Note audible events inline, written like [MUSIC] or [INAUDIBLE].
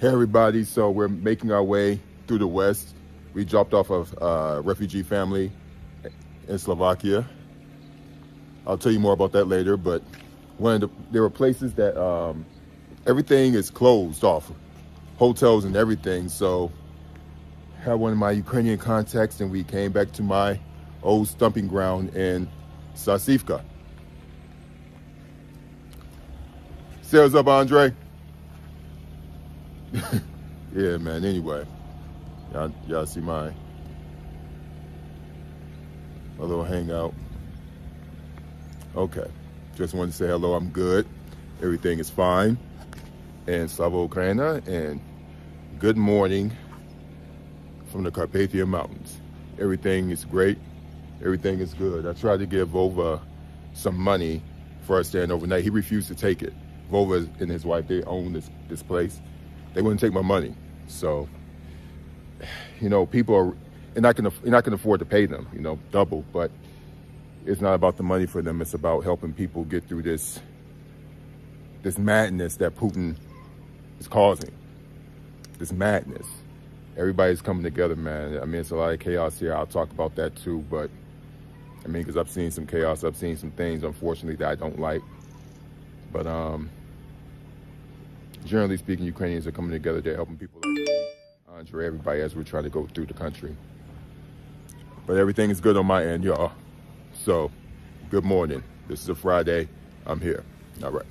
Hey everybody, so we're making our way through the West. We dropped off a uh, refugee family in Slovakia. I'll tell you more about that later, but one the, there were places that um, everything is closed off, hotels and everything. So I had one of my Ukrainian contacts and we came back to my old stumping ground in Sasivka. What's up, Andre. [LAUGHS] yeah, man. Anyway, y'all, see my my little hangout. Okay, just wanted to say hello. I'm good. Everything is fine. And Slava Ukraina, and good morning from the Carpathian Mountains. Everything is great. Everything is good. I tried to give Vova some money for us staying overnight. He refused to take it. Vova and his wife, they own this, this place they wouldn't take my money. So, you know, people are, you're not gonna, you're not gonna afford to pay them, you know, double, but it's not about the money for them. It's about helping people get through this, this madness that Putin is causing. This madness. Everybody's coming together, man. I mean, it's a lot of chaos here. I'll talk about that too, but I mean, because I've seen some chaos. I've seen some things, unfortunately, that I don't like. But um, generally speaking, Ukrainians are coming together. They're helping people like Andre, everybody as we're trying to go through the country. But everything is good on my end, y'all. So, good morning. This is a Friday. I'm here. All right.